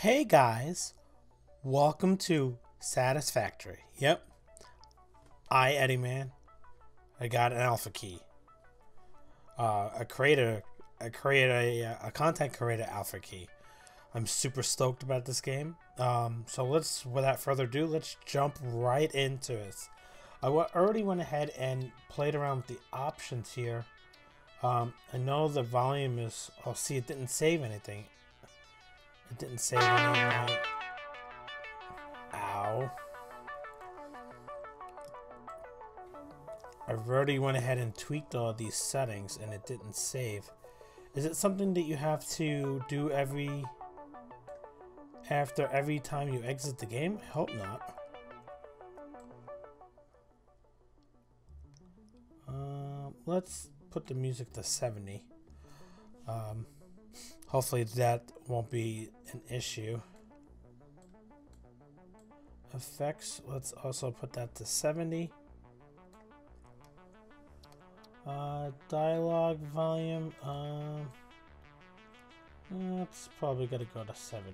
Hey guys, welcome to Satisfactory. Yep, I Eddie Man, I got an alpha key. Uh, a creator, I created a, a content creator alpha key. I'm super stoked about this game. Um, so let's, without further ado, let's jump right into it. I already went ahead and played around with the options here. Um, I know the volume is. Oh, see, it didn't save anything. It didn't save anything. Ow. I've already went ahead and tweaked all these settings and it didn't save. Is it something that you have to do every after every time you exit the game? Hope not. Um, let's put the music to 70. Um, hopefully that won't be an issue. Effects, let's also put that to 70. Uh, dialogue volume, um, that's probably gonna go to 70.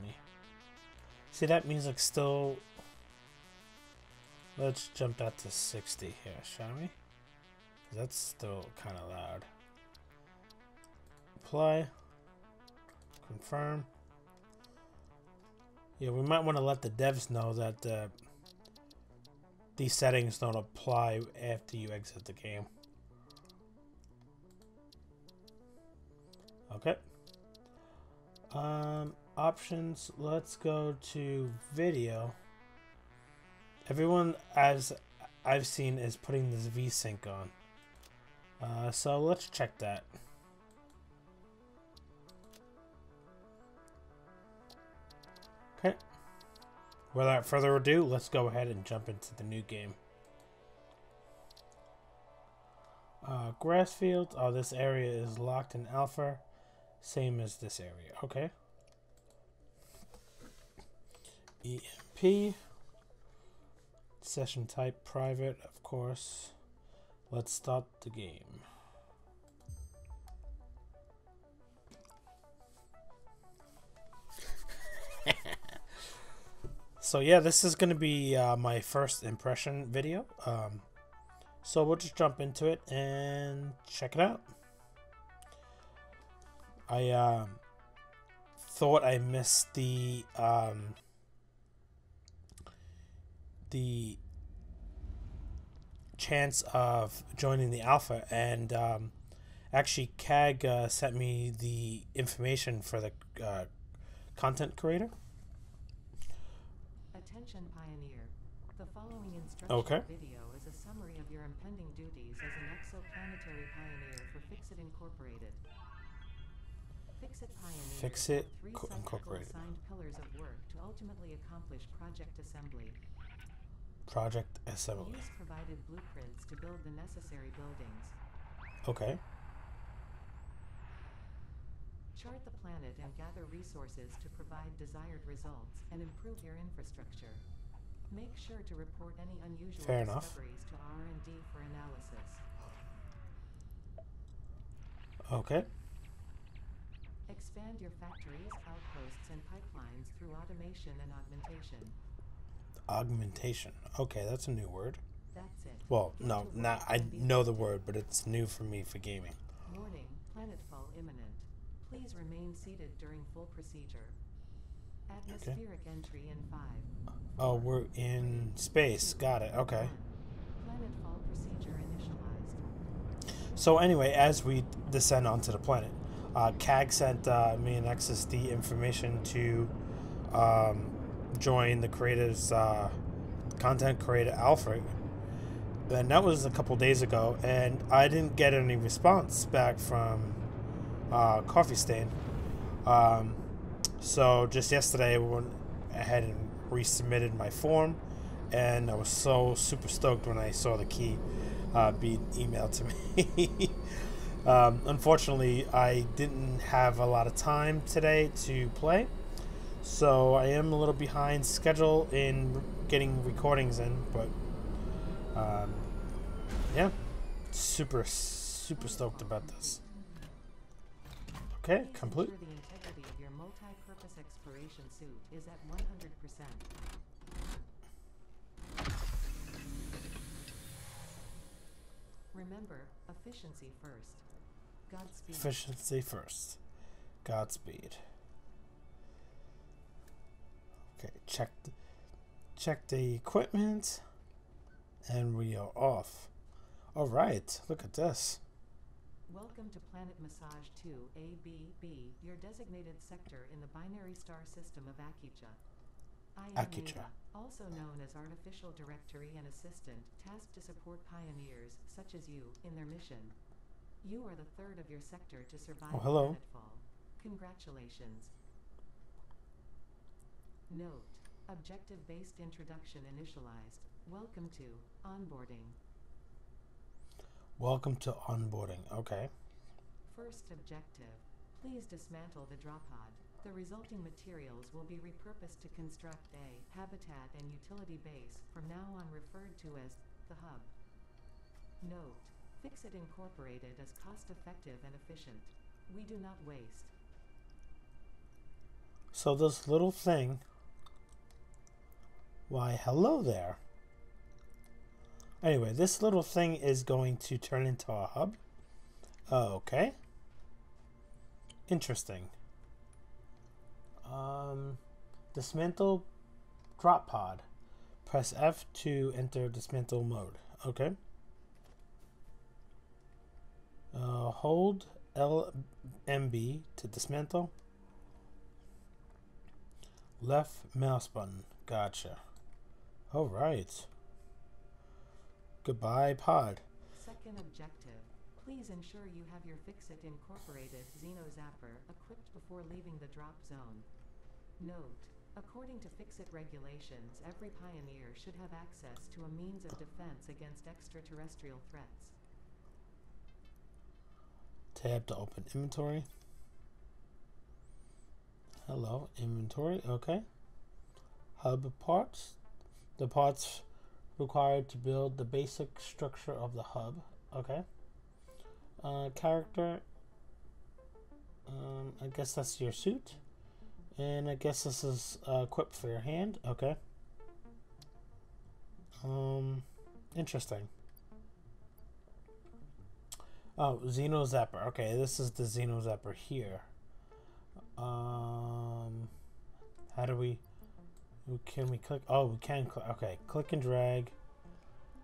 See that music still, let's jump that to 60 here, shall we? That's still kind of loud. Apply. Confirm. Yeah, we might want to let the devs know that uh, these settings don't apply after you exit the game. Okay. Um, options. Let's go to video. Everyone, as I've seen, is putting this VSync on. Uh, so let's check that. Without further ado, let's go ahead and jump into the new game. Uh, grass field. Oh, this area is locked in alpha. Same as this area. Okay. EMP. Session type private, of course. Let's start the game. So yeah, this is going to be uh, my first impression video. Um, so we'll just jump into it and check it out. I uh, thought I missed the um, the chance of joining the alpha, and um, actually, CAG uh, sent me the information for the uh, content creator. Attention, Pioneer. The following instruction Okay. video is a summary of your impending duties as an exoplanetary pioneer for FICSIT Incorporated. FICSIT Pioneer FICSIT three Co- Incorporated. assigned pillars of work to ultimately accomplish project assembly. Project Assembly. Use provided blueprints to build the necessary buildings. Okay. Chart the planet and gather resources to provide desired results and improve your infrastructure. Make sure to report any unusual Fair enough. discoveries to R&D for analysis. Okay. Expand your factories, outposts, and pipelines through automation and augmentation. Augmentation. Okay, that's a new word. That's it. Well, no, not I know the word, but it's new for me for gaming. Warning, planetfall imminent. Please remain seated during full procedure. Atmospheric entry in 5. Oh, we're in space. Got it. Okay. Planetfall procedure initialized. So anyway, as we descend onto the planet, uh, CAG sent uh, me and Nexus the information to um, join the creators uh, content creator Alfred, and that was a couple days ago, and I didn't get any response back from uh, Coffee Stain. Um, so just yesterday, I went ahead and resubmitted my form, and I was so super stoked when I saw the key uh, being emailed to me. um, unfortunately, I didn't have a lot of time today to play, so I am a little behind schedule in getting recordings in. But um, yeah, super super stoked about this. Okay, complete. Ensure the integrity of your multi all-purpose exploration suit is at 100%. Remember, efficiency first. Godspeed. Efficiency first. Godspeed. Okay, check the, check the equipment, and we are off. All right, look at this. Welcome to Planet Massage 2 ABB, your designated sector in the binary star system of Akicha. I am also known as Artificial Directory and Assistant, tasked to support pioneers, such as you, in their mission. You are the third of your sector to survive Oh, hello. planetfall. Congratulations. Note: Objective-based introduction initialized. Welcome to onboarding. Welcome to onboarding. Okay. First objective. Please dismantle the drop pod. The resulting materials will be repurposed to construct a habitat and utility base, from now on referred to as the hub. Note: FICSIT Incorporated is cost effective and efficient. We do not waste. So this little thing. Why, hello there. Anyway, this little thing is going to turn into a hub. Oh, okay. Interesting. Um, dismantle drop pod. Press F to enter dismantle mode. Okay. Uh, hold LMB to dismantle. Left mouse button. Gotcha. All right. Goodbye, pod. Second objective. Please ensure you have your FICSIT Incorporated Xeno Zapper equipped before leaving the drop zone. Note: According to FICSIT regulations, every pioneer should have access to a means of defense against extraterrestrial threats. Tab to open inventory. Hello, inventory. Okay. Hub parts. The parts required to build the basic structure of the hub. Okay. Uh, character. Um, I guess that's your suit. And I guess this is uh, equipped for your hand. Okay. Um, interesting. Oh, Xeno Zapper. Okay, this is the Xeno Zapper here. Um, how do we? Can we click? Oh, we can click. Okay, click and drag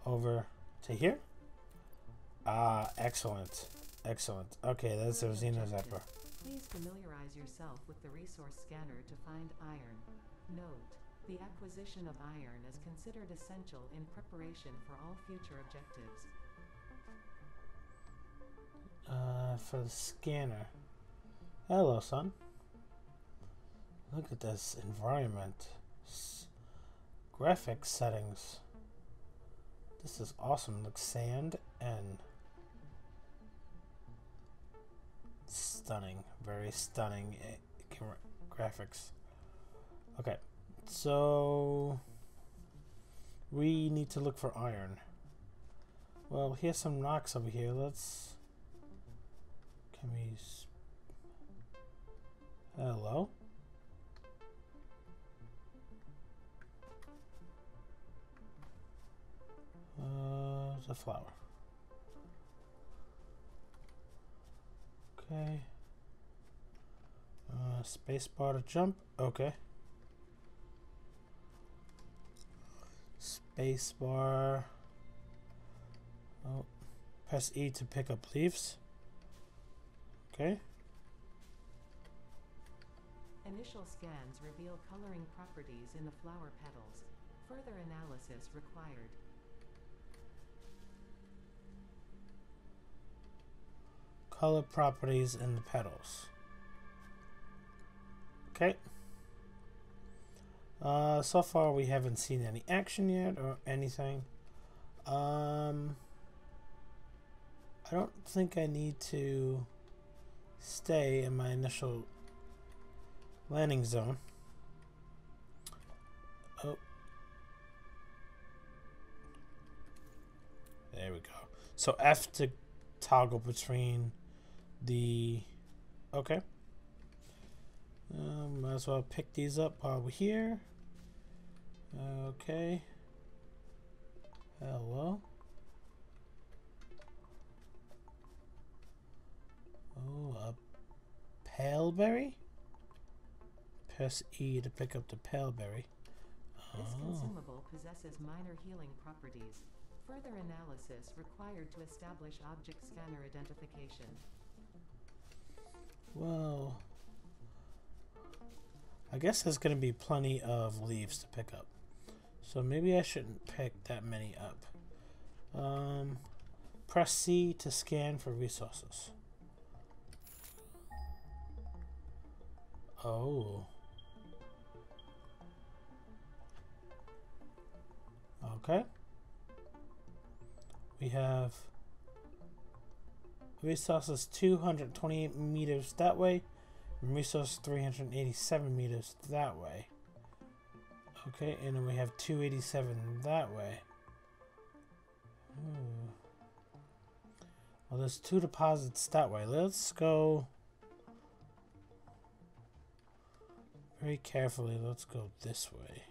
over to here. Ah, excellent, excellent. Okay, that's our Xeno Zapper. Please familiarize yourself with the resource scanner to find iron. Note: The acquisition of iron is considered essential in preparation for all future objectives. Uh, for the scanner. Hello, son. Look at this environment. Graphics settings. This is awesome. Look, sand and stunning, very stunning eh, graphics. Okay, so we need to look for iron. Well, here's some rocks over here. Let's. Can we? Hello. Uh, the flower. Okay. Uh, space bar to jump. Okay. Space bar. Oh, press E to pick up leaves. Okay. Initial scans reveal coloring properties in the flower petals. Further analysis required. Color properties in the petals. Okay. Uh, so far we haven't seen any action yet or anything. Um, I don't think I need to stay in my initial landing zone. Oh. There we go. So F to toggle between the okay Um, might as well pick these up while we're here. Okay. Hello. Oh, a paleberry? Press E to pick up the paleberry. This Oh. consumable possesses minor healing properties. Further analysis required to establish object scanner identification. Well, I guess there's going to be plenty of leaves to pick up. So maybe I shouldn't pick that many up. Um, press C to scan for resources. Oh. Okay. We have resources 228 meters that way, and resources 387 meters that way. Okay, and then we have 287 that way. Hmm. Well, there's two deposits that way. Let's go very carefully. Let's go this way.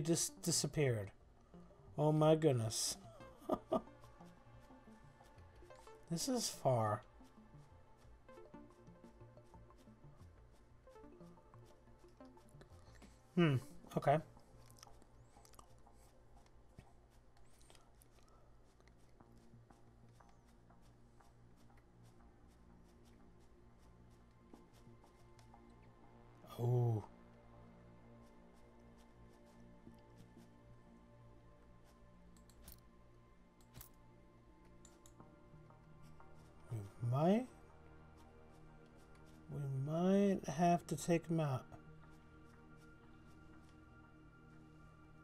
Just disappeared. Oh my goodness. this is far. Hmm, okay. Oh. To take him out.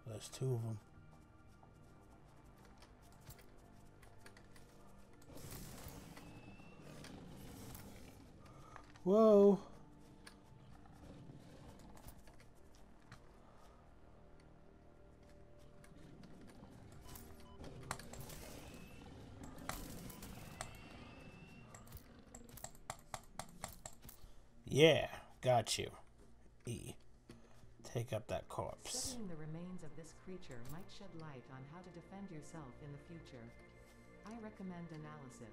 There's two of them. Whoa. Yeah, got you. E. Take up that corpse. Studying the remains of this creature might shed light on how to defend yourself in the future. I recommend analysis.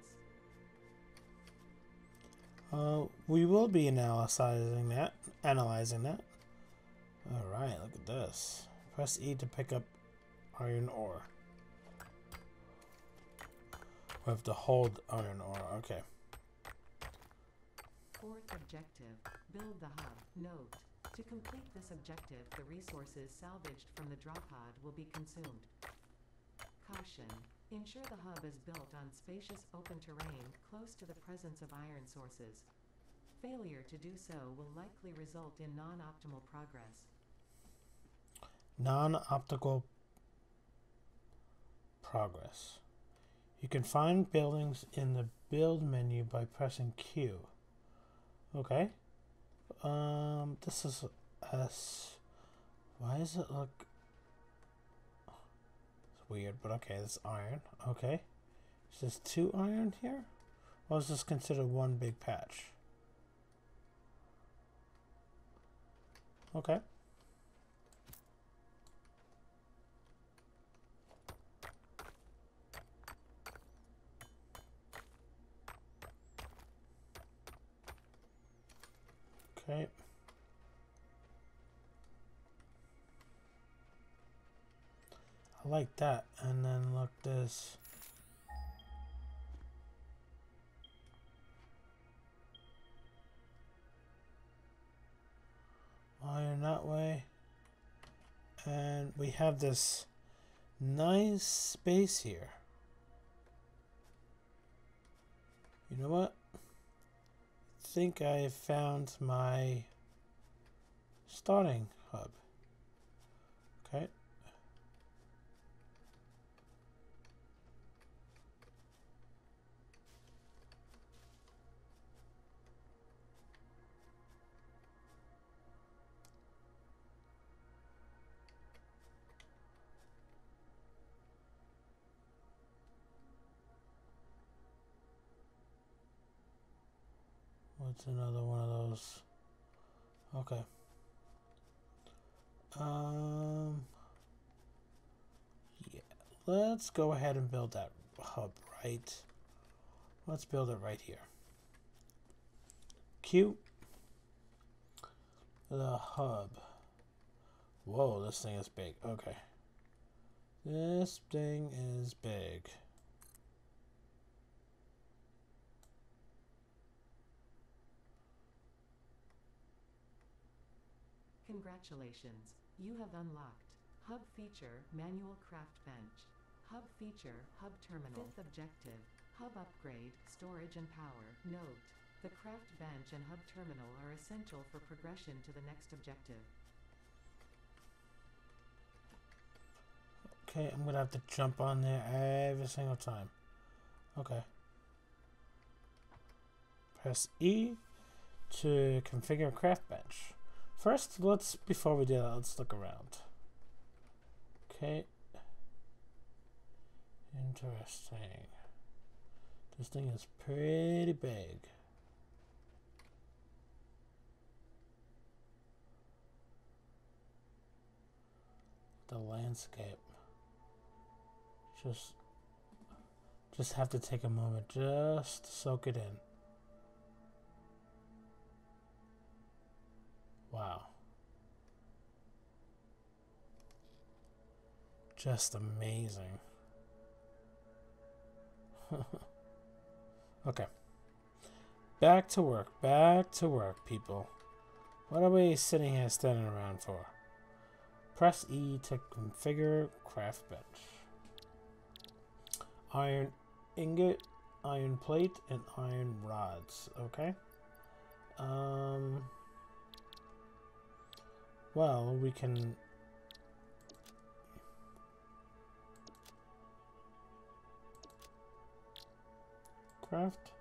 Uh, we will be analyzing that. Analyzing that. All right, look at this. Press E to pick up iron ore. We have to hold iron ore. Okay. Fourth objective, build the hub. Note, to complete this objective, the resources salvaged from the drop pod will be consumed. Caution, ensure the hub is built on spacious open terrain close to the presence of iron sources. Failure to do so will likely result in non-optimal progress. Non-optical progress. You can find buildings in the build menu by pressing Q. Okay. Um, this is S. Why does it look? It's weird, but okay. It's iron. Okay. Is this two iron here? Or is this considered one big patch? Okay. Okay. I like that. And then look this. Iron that way. And we have this nice space here. You know what? Think I found my starting hub. What's another one of those? Okay. Um. Yeah. Let's go ahead and build that hub right. Let's build it right here. Q. The hub. Whoa, this thing is big. Okay. This thing is big. Congratulations, you have unlocked Hub Feature Manual Craft Bench. Hub Feature Hub Terminal. Fifth objective Hub Upgrade Storage and Power. Note, the Craft Bench and Hub Terminal are essential for progression to the next objective. Okay, I'm gonna have to jump on there every single time. Okay. Press E to configure craft bench. First, let's before we do that, let's look around. Okay. Interesting. This thing is pretty big. The landscape. Just just have to take a moment just soak it in. Wow. Just amazing. okay. Back to work. Back to work, people. What are we sitting here standing around for? Press E to configure craft bench. Iron ingot, iron plate, and iron rods. Okay. Um. Well, we can craft.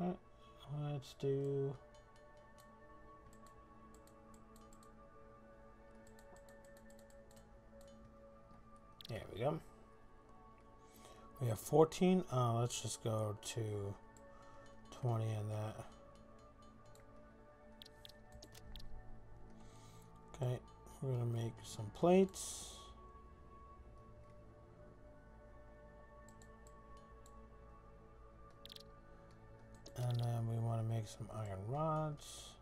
Okay, let's do There we go. We have 14. Uh, let's just go to 20 in that. Okay, we're going to make some plates. And then we want to make some iron rods.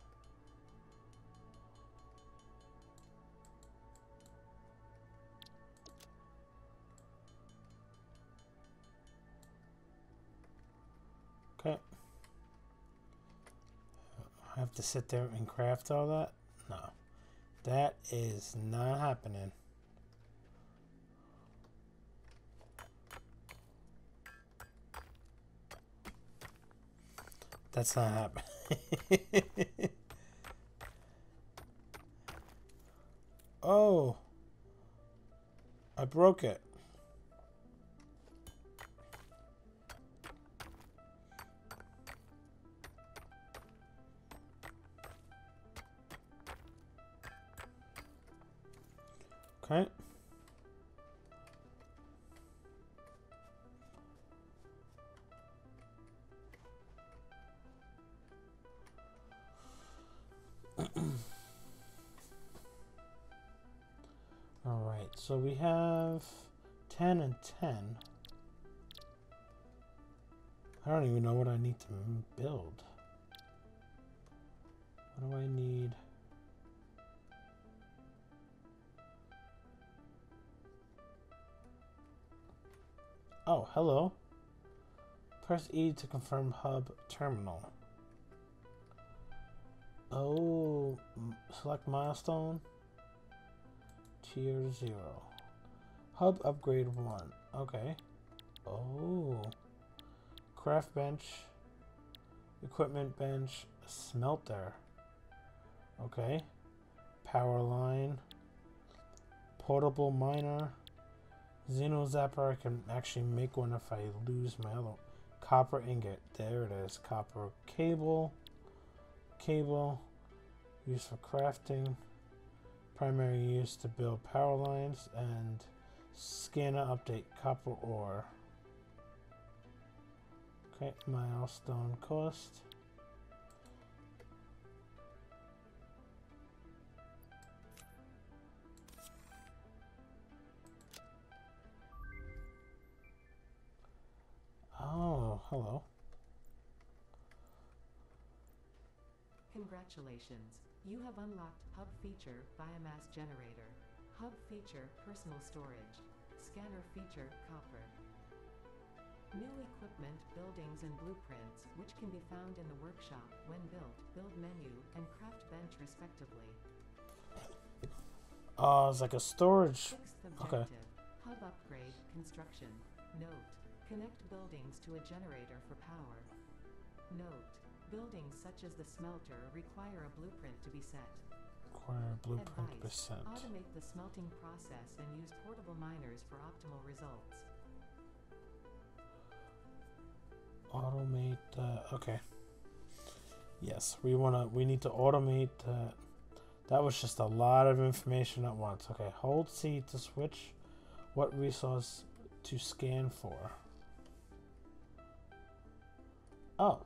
I have to sit there and craft all that? No. That is not happening. That's not happening. oh. I broke it. So we have 10 and 10. I don't even know what I need to build. What do I need? Oh, hello. Press E to confirm hub terminal. Oh, select milestone. Tier 0. Hub upgrade 1. Okay. Oh. Craft bench. Equipment bench. Smelter. Okay. Power line. Portable miner. Xeno Zapper, I can actually make one if I lose my other copper ingot. There it is. Copper cable. Cable. Used for crafting. Primary use to build power lines and Scanner update copper ore. Okay, milestone cost. Oh, hello. Congratulations. You have unlocked Hub Feature Biomass Generator. Hub Feature Personal Storage. Scanner Feature Copper. New equipment, buildings and blueprints, which can be found in the workshop when built, build menu, and craft bench respectively. Oh, it's like a storage. Okay. Hub upgrade, construction. Note. Connect buildings to a generator for power. Note. Buildings such as the smelter require a blueprint to be set. Require blueprint Advice. percent. Automate the smelting process and use portable miners for optimal results. Automate. Uh, okay. Yes, we wanna. We need to automate that. That was just a lot of information at once. Okay, hold C to switch. What resource to scan for? Oh.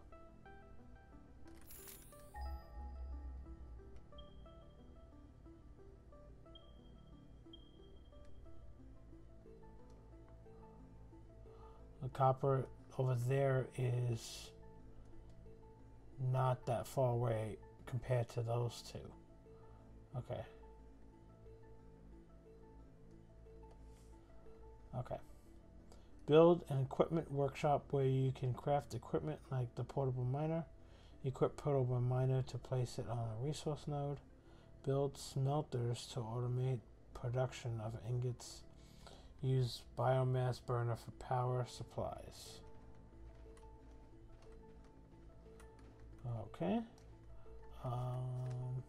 The copper over there is not that far away compared to those two. Okay. Okay. Build an equipment workshop where you can craft equipment like the portable miner. Equip portable miner to place it on a resource node. Build smelters to automate production of ingots. Use biomass burner for power supplies. Okay. Um,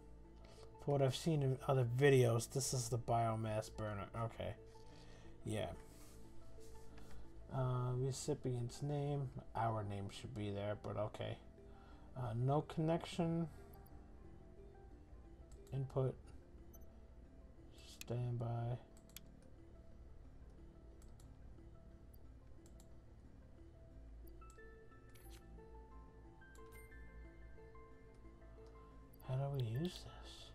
for what I've seen in other videos, this is the biomass burner. Okay. Yeah. Uh, recipient's name. Our name should be there, but okay. Uh, no connection. Input. Standby. Do we use this?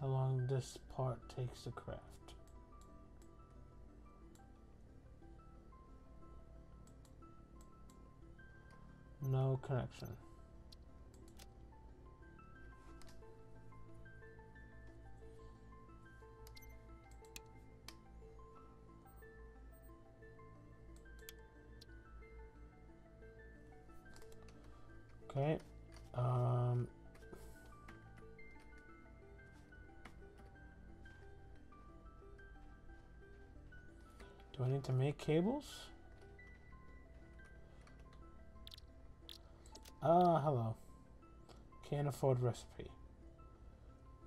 How long this part takes to craft? No connection. Okay. Um. Do I need to make cables? Ah, hello. Can't afford recipe.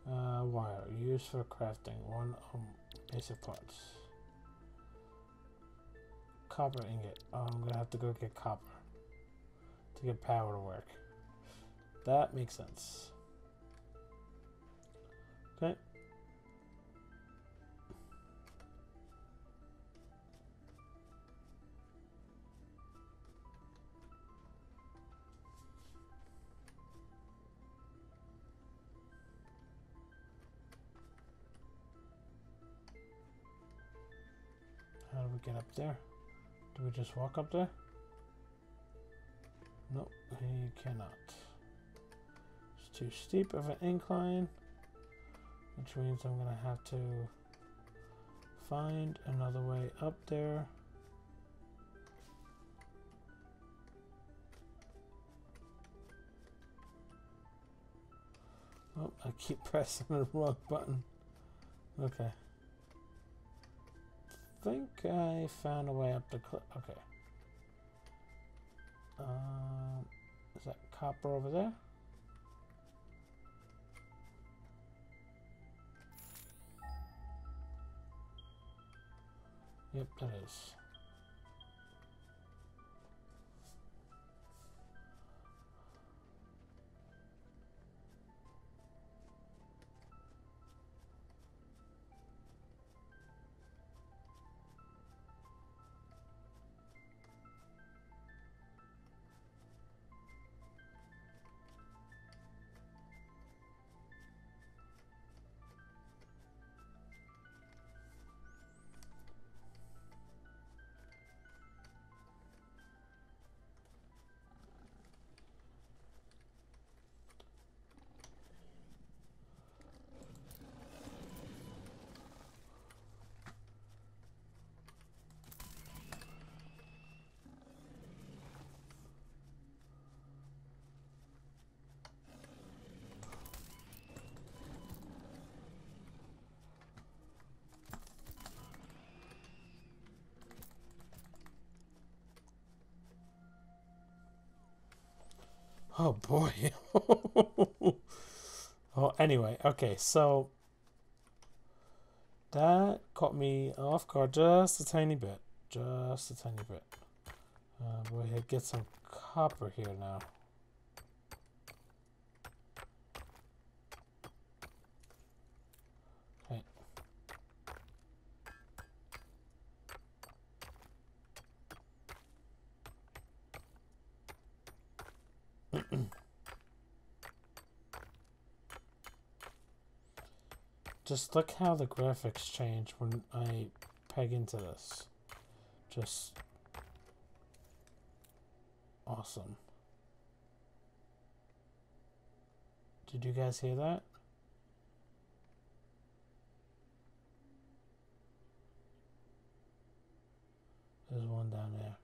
Uh, wire used for crafting one um, basic parts. Copper ingot. Oh, I'm gonna have to go get copper to get power to work. That makes sense. Okay. How do we get up there? Do we just walk up there? No, he cannot. It's too steep of an incline, which means I'm gonna have to find another way up there. Oh, I keep pressing the wrong button. Okay. think I found a way up the cliff. Okay. That copper over there? Yep, that is. Oh boy. oh, anyway, okay, so that caught me off guard just a tiny bit. Just a tiny bit. Uh, ahead, get some copper here now. Okay. Just look how the graphics change when I peg into this. Just awesome. Did you guys hear that? There's one down there.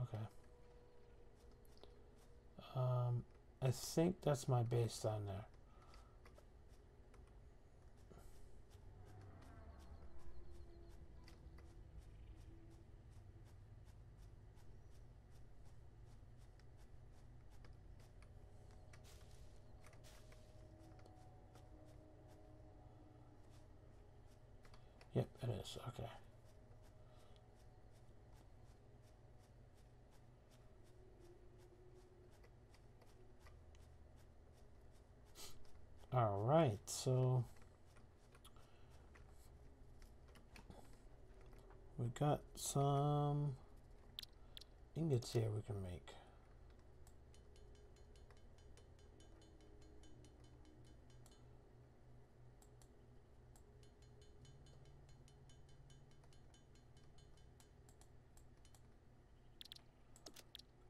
Okay. Um, I think that's my base down there. Yep, it is. Okay. All right, so we got some ingots here we can make.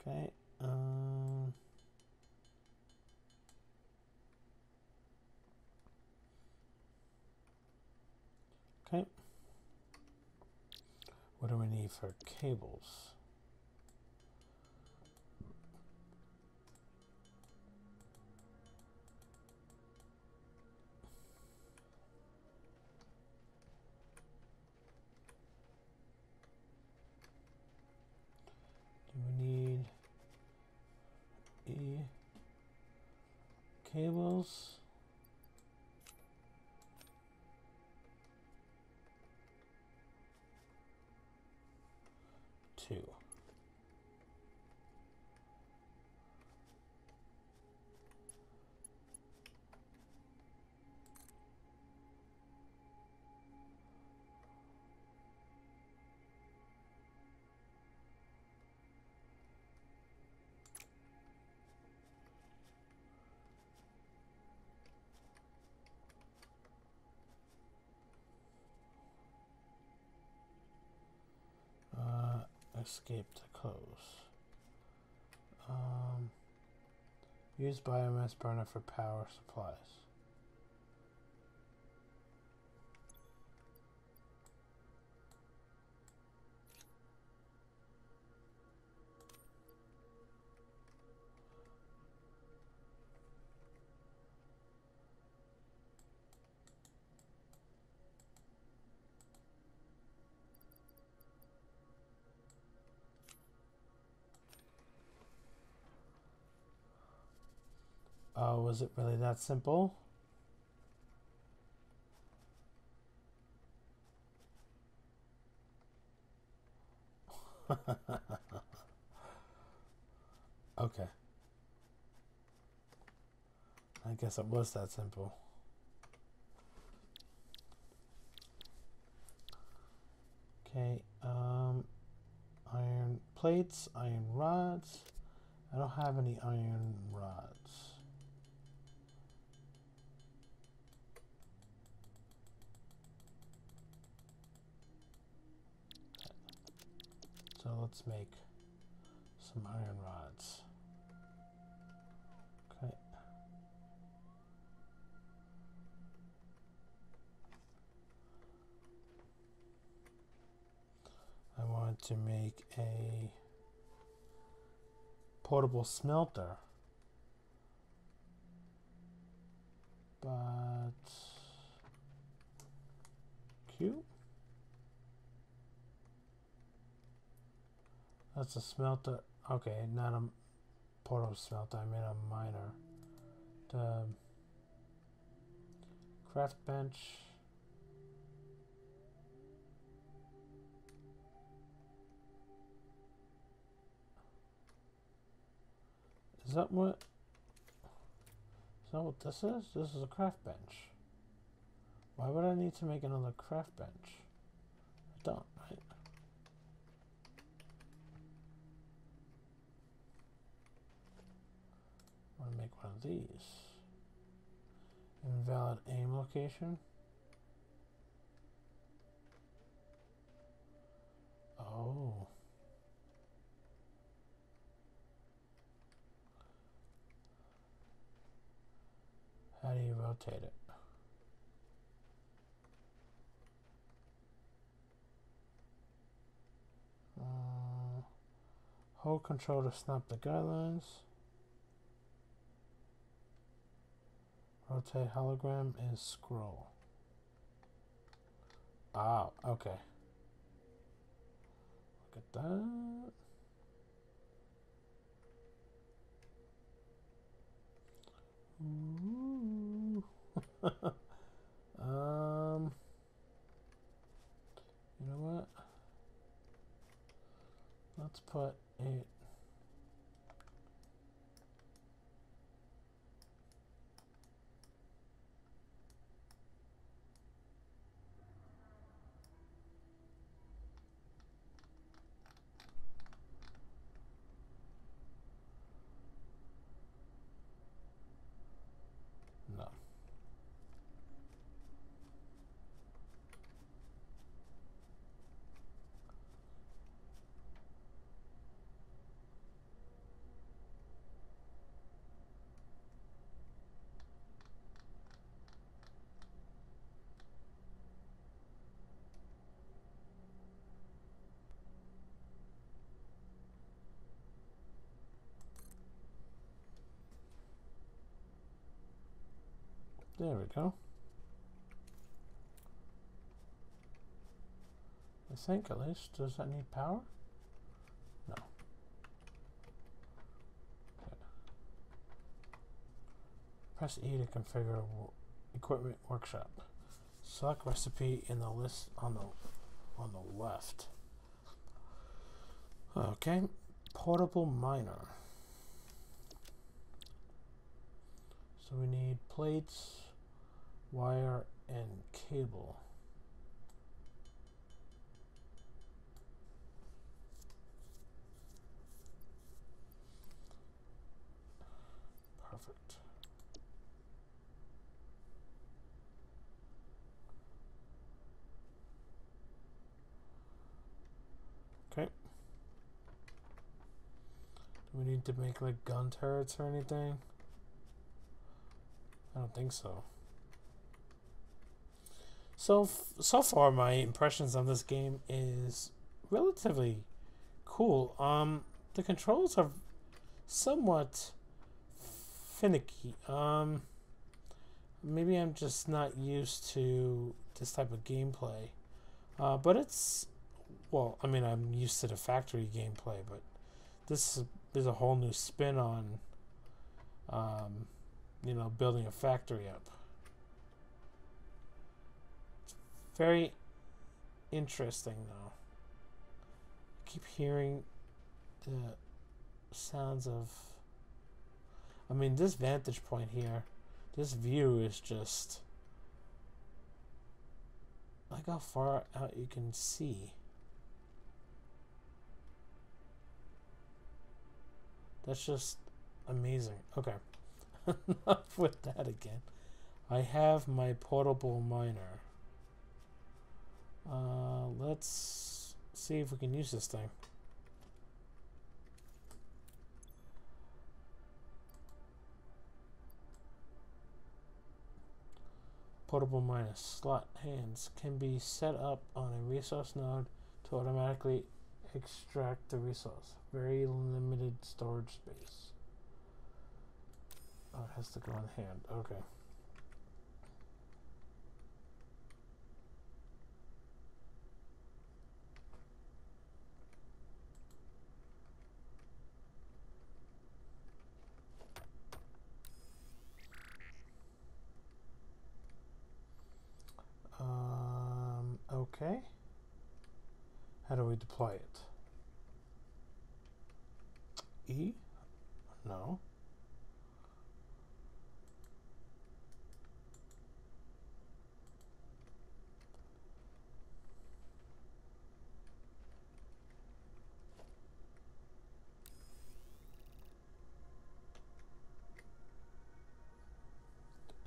Okay. Um, okay. What do we need for cables? Do we need E cables? Two. Escape to close. Um, use biomass burner for power supplies. Oh, was it really that simple? okay. I guess it was that simple. Okay, um, iron plates, iron rods. I don't have any iron rods. So let's make some iron rods. Okay. I want to make a portable smelter. But cute. That's a smelter. Okay, not a portal smelter. I mean a miner. The craft bench. Is that what? Is that what this is? This is a craft bench. Why would I need to make another craft bench? I don't? I want to make one of these. Invalid aim location. Oh. How do you rotate it? Uh, hold control to snap the guidelines. Rotate hologram is scroll. Ah, okay. Look at that. Ooh. um, you know what? Let's put it. No. There we go. I think at least. Does that need power? No. Press E to configure equipment workshop. Select recipe in the list on the on the left. Okay. Portable miner. So we need plates, wire, and cable. Perfect. Okay. Do we need to make like gun turrets or anything? I don't think so. So so far, my impressions of this game is relatively cool. Um, the controls are somewhat finicky. Um, maybe I'm just not used to this type of gameplay. Uh, but it's well, I mean, I'm used to the factory gameplay, but this is, is a whole new spin on. Um, you know, building a factory up. Very interesting, though. I keep hearing the sounds of. I mean, this vantage point here, this view is just. Like how far out you can see. That's just amazing. Okay. Enough with that again. I have my portable miner. Uh, let's see if we can use this thing. Portable minus slot hands can be set up on a resource node to automatically extract the resource. Very limited storage space. Oh, it has to go in hand. Okay. Okay. How do we deploy it? E? No.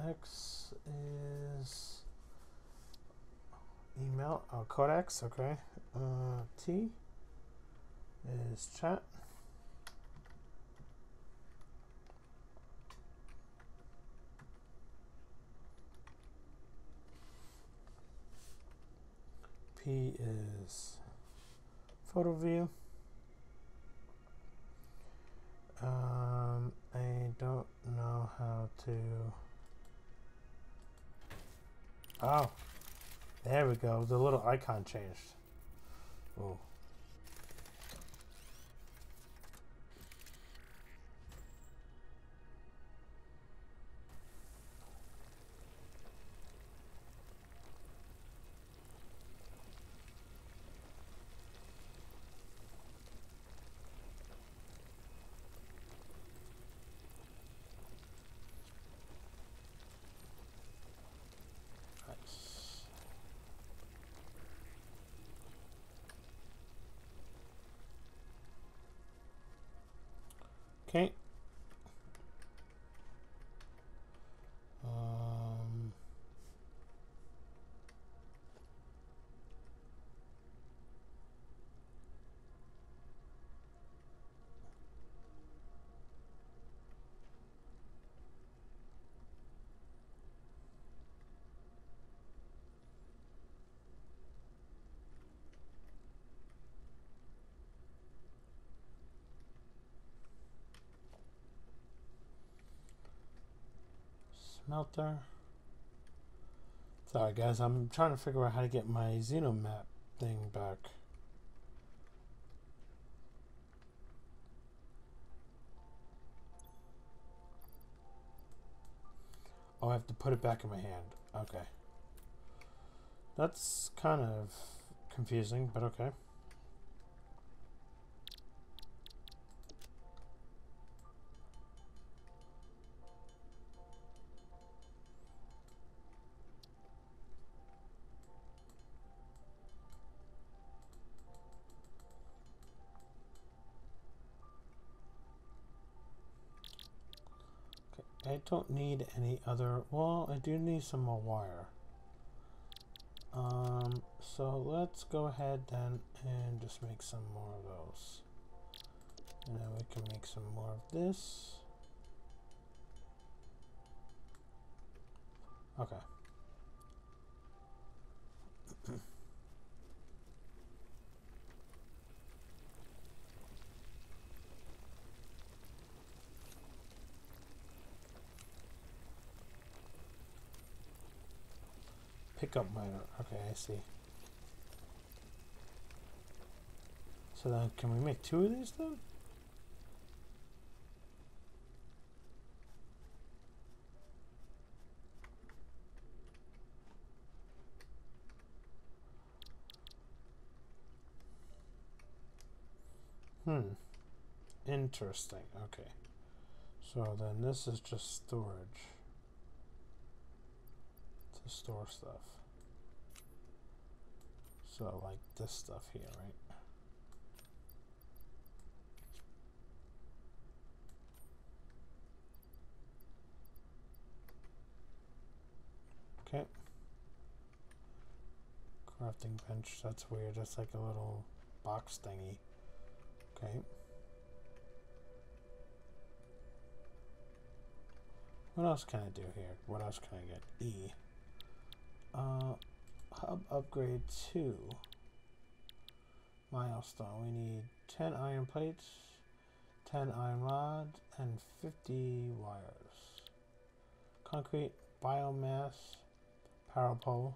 X is email, oh, codex, okay. Uh, T is chat. P is photo view. Um, I don't know how to. Oh, there we go. The little icon changed. Oh. Nice. Okay. Um, smelter. Sorry, guys. I'm trying to figure out how to get my Xenomap thing back. Oh, I have to put it back in my hand. Okay. That's kind of confusing, but okay. Don't need any other. Well, I do need some more wire. Um, so let's go ahead then and just make some more of those. And then we can make some more of this. Okay. Pickup miner. Okay, I see. So then, can we make two of these then? Hmm. Interesting. Okay. So then this is just storage to store stuff. So like this stuff here, right? Okay. Crafting bench, that's weird. That's like a little box thingy. Okay. What else can I do here? What else can I get? E. Uh, hub upgrade 2. Milestone. We need 10 iron plates, 10 iron rods, and 50 wires. Concrete, biomass, power pole,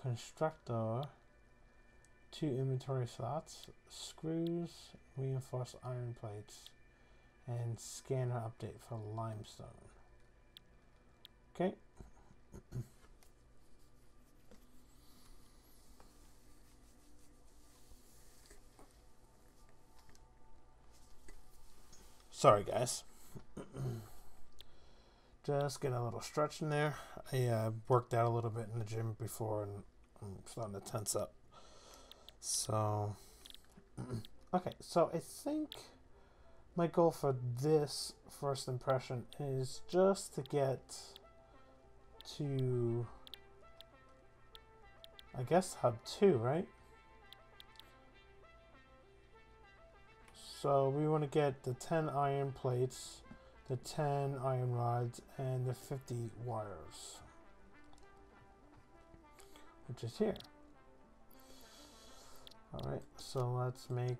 constructor, two inventory slots, screws, reinforced iron plates, and scanner update for limestone. Okay. Sorry, guys. Just get a little stretch in there. I uh, worked out a little bit in the gym before and I'm starting to tense up. So, okay, so I think my goal for this first impression is just to get to, I guess, hub 2, right? So we want to get the 10 iron plates, the 10 iron rods, and the 50 wires. Which is here. Alright, so let's make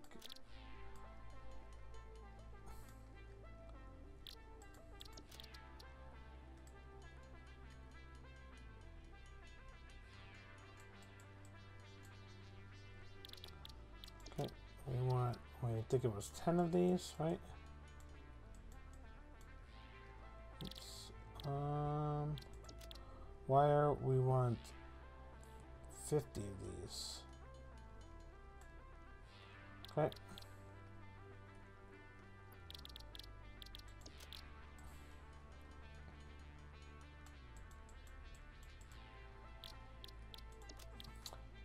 I think it was 10 of these, right? Oops. Um, wire, we want 50 of these. Okay.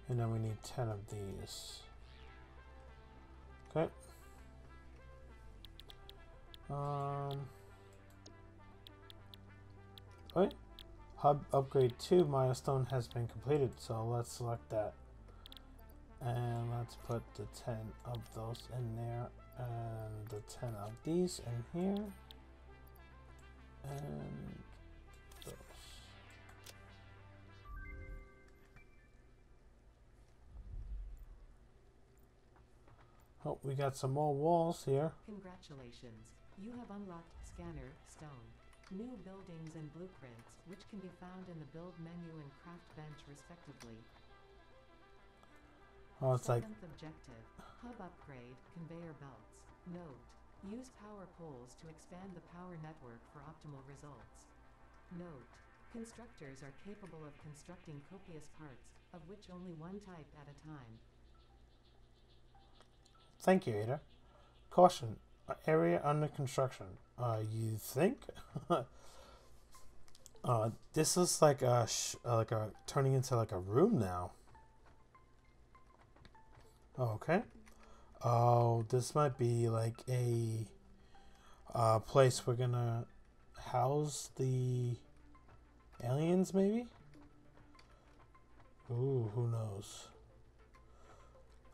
And then we need 10 of these. Okay. Um. Wait. Hub upgrade 2 milestone has been completed, so let's select that. And let's put the 10 of those in there, and the 10 of these in here. And those. Oh, we got some more walls here. Congratulations. You have unlocked Scanner Stone. New buildings and blueprints, which can be found in the build menu and craft bench respectively. Oh, it's like Seventh objective, hub upgrade, conveyor belts. Note, use power poles to expand the power network for optimal results. Note, constructors are capable of constructing copious parts, of which only one type at a time. Thank you, Ada. Caution: area under construction. Uh, you think? uh, this is like a uh, like a turning into like a room now. Okay. Oh, this might be like a uh, place we're gonna house the aliens, maybe. Ooh, who knows?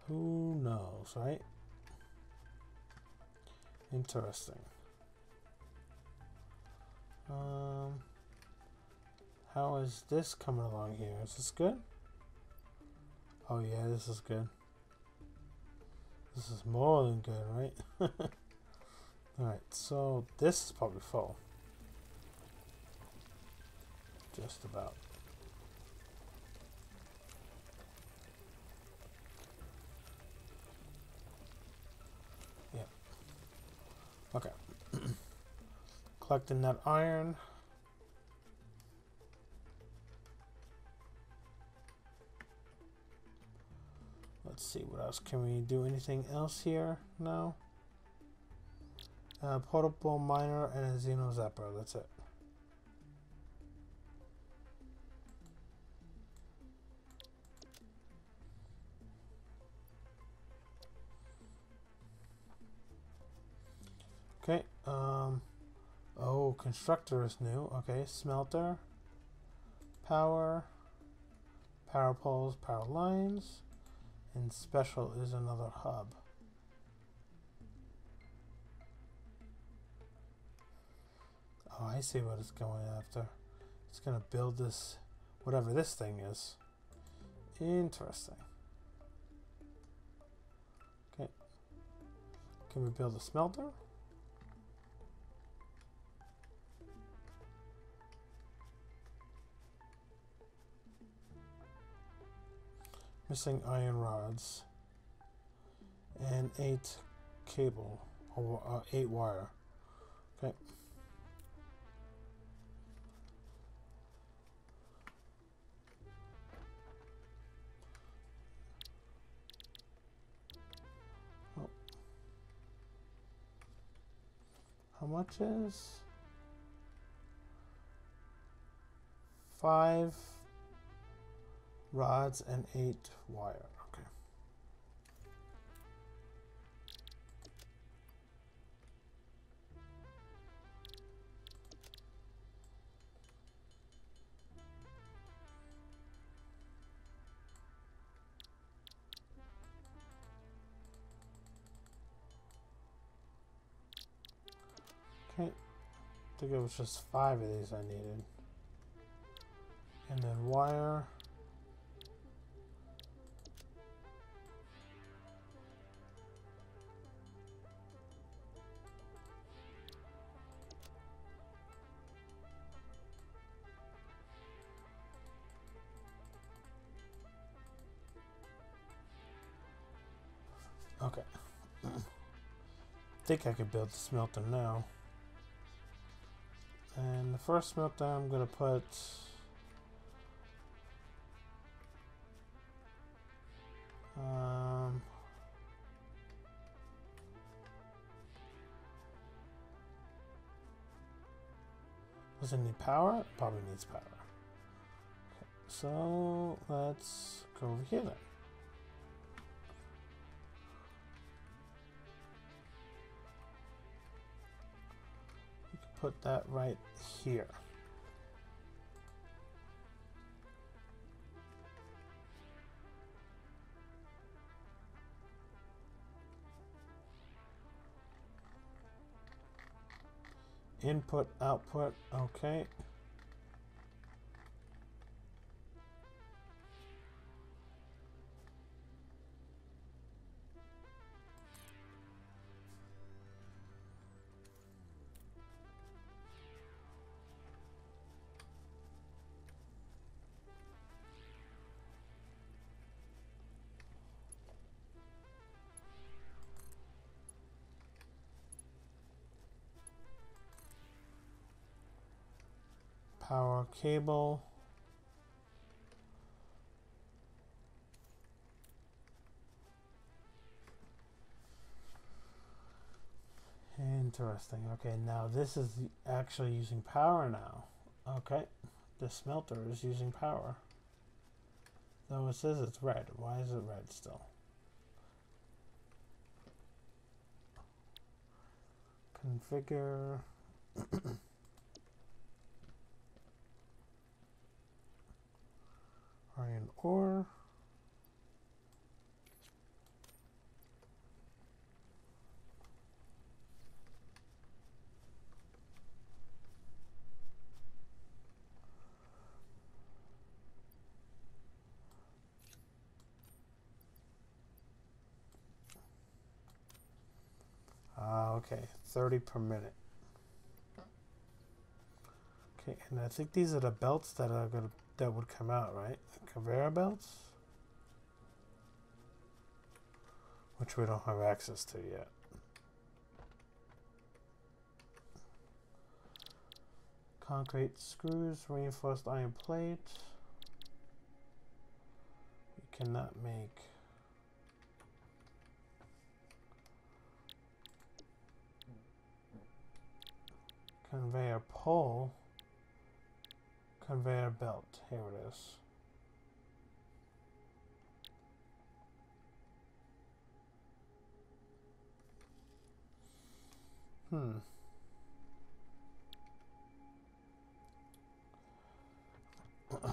Who knows, right? Interesting. Um, how is this coming along here? Is this good? Oh yeah, this is good. This is more than good, right? Alright, so this is probably full. Just about. Okay. Collecting that iron. Let's see, what else? Can we do anything else here? No? Uh, portable miner and a Xeno Zapper. That's it. Okay. Um. Oh, constructor is new. Okay, smelter. Power. Power poles, power lines. And special is another hub. Oh, I see what it's going after. It's going to build this, whatever this thing is. Interesting. Okay. Can we build a smelter? Missing iron rods, and eight cable, or uh, eight wire. Okay. How much is five rods and eight wire. Okay. Okay. I think it was just five of these I needed. And then wire. Think I could build the smelter now. And the first smelter I'm gonna put um Does it need power? Probably needs power. Okay, so let's go over here then. Put that right here. Input, output, okay. Cable. Interesting. Okay, now this is actually using power now. Okay, the smelter is using power. Though it says it's red. Why is it red still? Configure. iron ore. Ah, okay, 30 per minute. Okay, and I think these are the belts that are gonna that would come out, right? Conveyor belts? Which we don't have access to yet. Concrete screws, reinforced iron plate. We cannot make conveyor pole conveyor belt. Here it is. Hmm.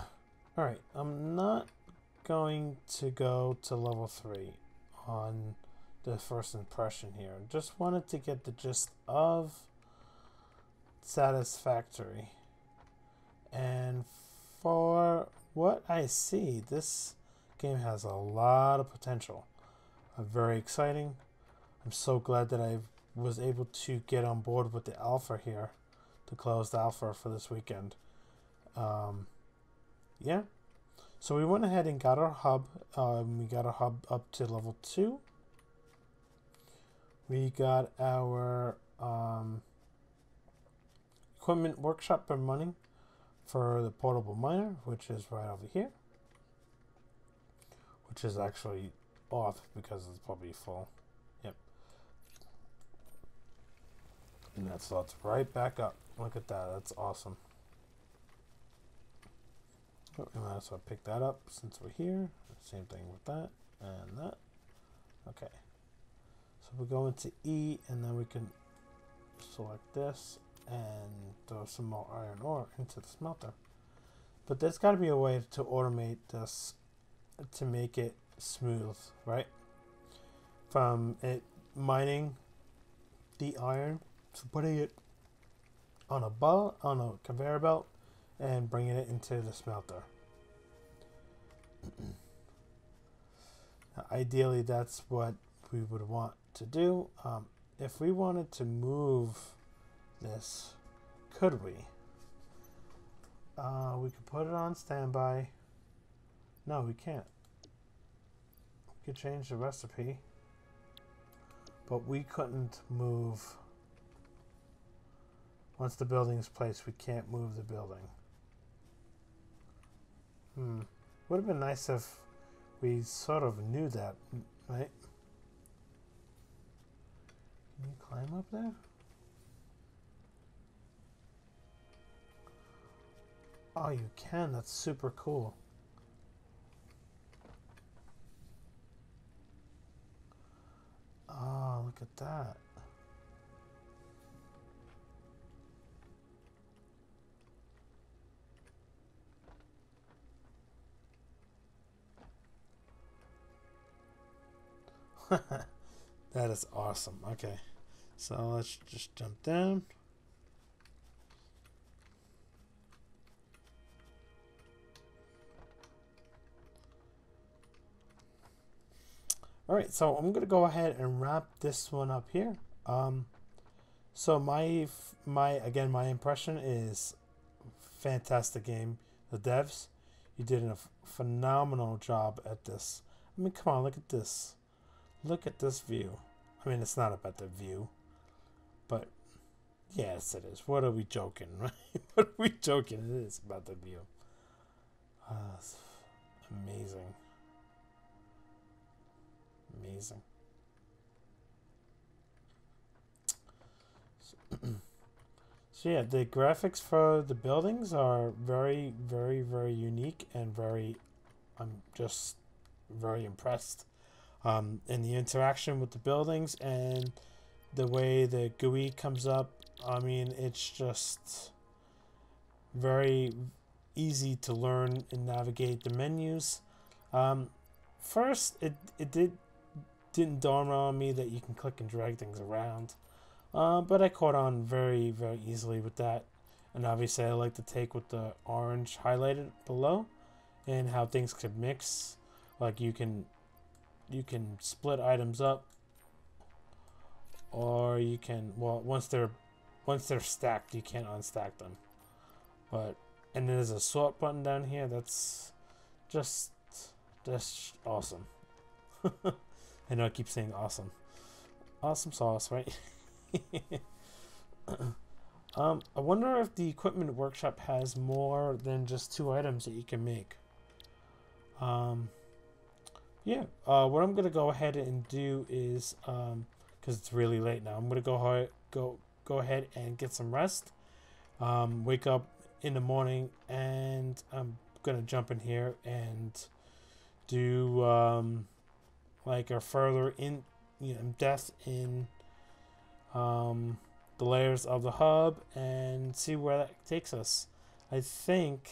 Alright, I'm not going to go to level 3 on the first impression here. Just wanted to get the gist of Satisfactory. And for what I see, this game has a lot of potential. Uh, very exciting. I'm so glad that I was able to get on board with the alpha here, the closed alpha for this weekend. Um, yeah. So we went ahead and got our hub. Um, we got our hub up to level 2. We got our um, equipment workshop and money for the portable miner, which is right over here. Which is actually off because it's probably full. Yep. And that slots right back up. Look at that. That's awesome. Oh, we might as well pick that up since we're here. Same thing with that and that. Okay. So we go into E and then we can select this and throw some more iron ore into the smelter. But there's got to be a way to automate this to make it smooth, right? From it mining the iron to putting it on a belt, on a conveyor belt, and bringing it into the smelter. Ideally, that's what we would want to do. Um, if we wanted to move this, could we? Uh, we could put it on standby. No, we can't. We could change the recipe. But we couldn't move. Once the building is placed, we can't move the building. Hmm. Would have been nice if we sort of knew that, right? Can you climb up there? Oh, you can. That's super cool. Oh, look at that. that is awesome. Okay. So let's just jump down. All right, so I'm gonna go ahead and wrap this one up here. Um, so my my again my impression is fantastic game. The devs, you did a phenomenal job at this. I mean, come on, look at this. Look at this view. I mean, it's not about the view, but yes, it is. What are we joking, right? what are we joking? It is about the view. Uh, amazing amazing. So, yeah, the graphics for the buildings are very, very, very unique and very. I'm just very impressed. Um, and the interaction with the buildings and the way the GUI comes up. I mean, it's just very easy to learn and navigate the menus. Um, first, it, it did didn't dawn on me that you can click and drag things around. Uh, but I caught on very, very easily with that. And obviously, I like to take with the orange highlighted below and how things could mix. Like you can, you can split items up, or you can well once they're, once they're stacked, you can't unstack them. But and there's a sort button down here. That's just, just awesome. I know I keep saying awesome. Awesome sauce, right? um, I wonder if the equipment workshop has more than just two items that you can make. Um, yeah, uh, what I'm gonna go ahead and do is, um, because it's really late now, I'm gonna go ahead, go go ahead and get some rest. Um, wake up in the morning, and I'm gonna jump in here and do um like are further in you know depth in um, the layers of the hub and see where that takes us. I think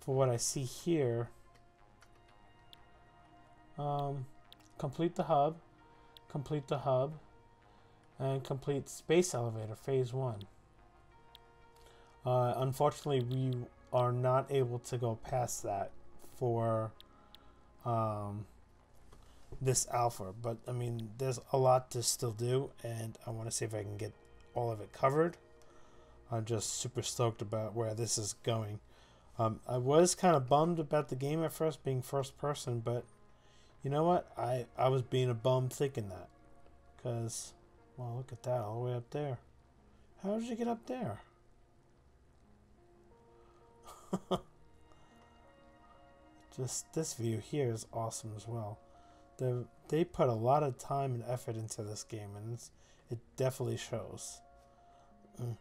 for what I see here, um, complete the hub, complete the hub, and complete space elevator phase one. Uh, unfortunately, we are not able to go past that for um, this alpha. But I mean, there's a lot to still do, and I want to see if I can get all of it covered. I'm just super stoked about where this is going. Um, I was kind of bummed about the game at first being first person, but you know what? I, I was being a bum thinking that. Because, well, look at that, all the way up there. How did you get up there? Just this view here is awesome as well they they put a lot of time and effort into this game, and It definitely shows. Mm.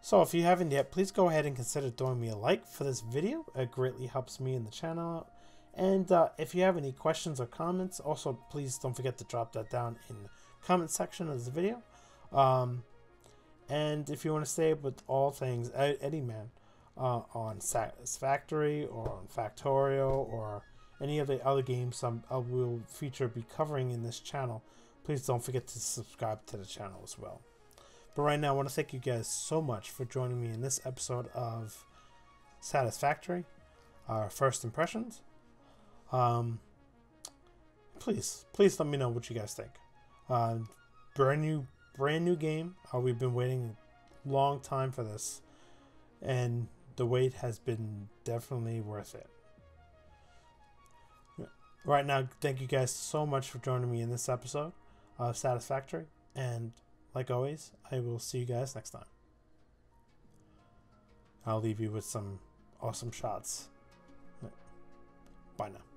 So if you haven't yet, please go ahead and consider throwing me a like for this video. It greatly helps me in the channel. And uh, if you have any questions or comments, also please don't forget to drop that down in the comment section of this video. Um, and if you want to stay up with all things Eddie Man uh, on Satisfactory or on Factorio or any of the other games some I will feature be covering in this channel, please don't forget to subscribe to the channel as well. But right now, I want to thank you guys so much for joining me in this episode of Satisfactory, our first impressions. Um, please, please let me know what you guys think. Uh, brand new, brand new game. Uh, we've been waiting a long time for this, and the wait has been definitely worth it. Right now, thank you guys so much for joining me in this episode of Satisfactory, and like always, I will see you guys next time. I'll leave you with some awesome shots. Bye now.